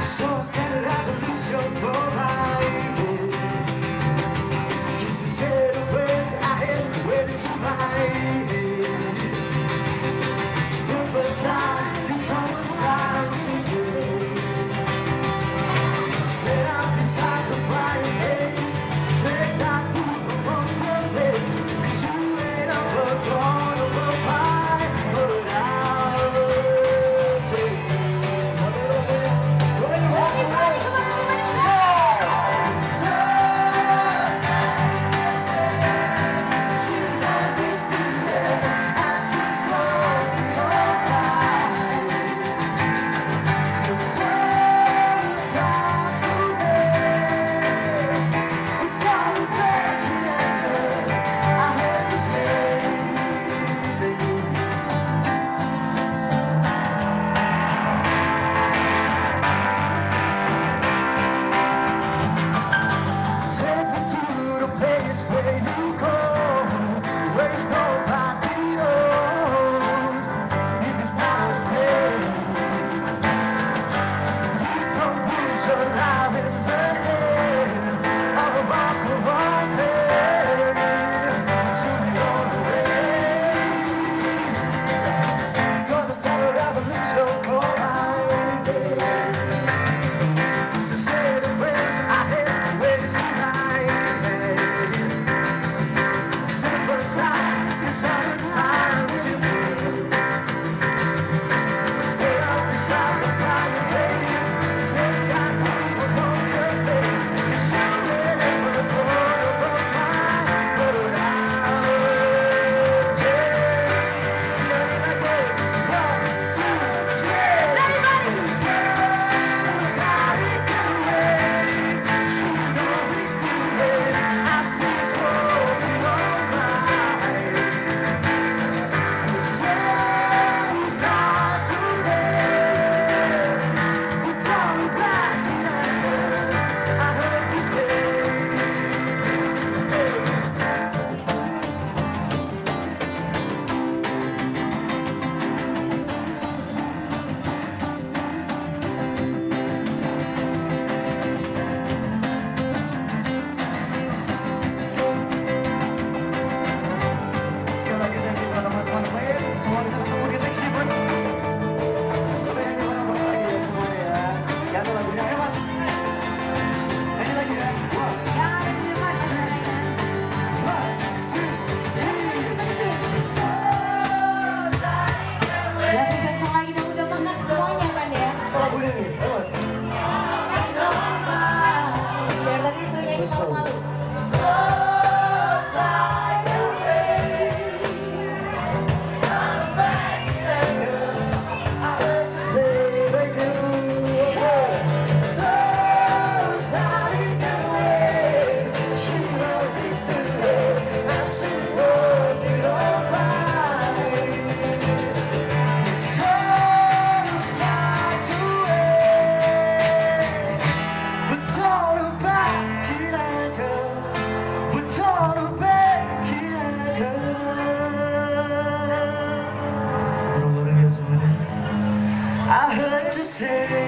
Source that revolution for my evil Kisses and words I had ready to survive so alive and turning So say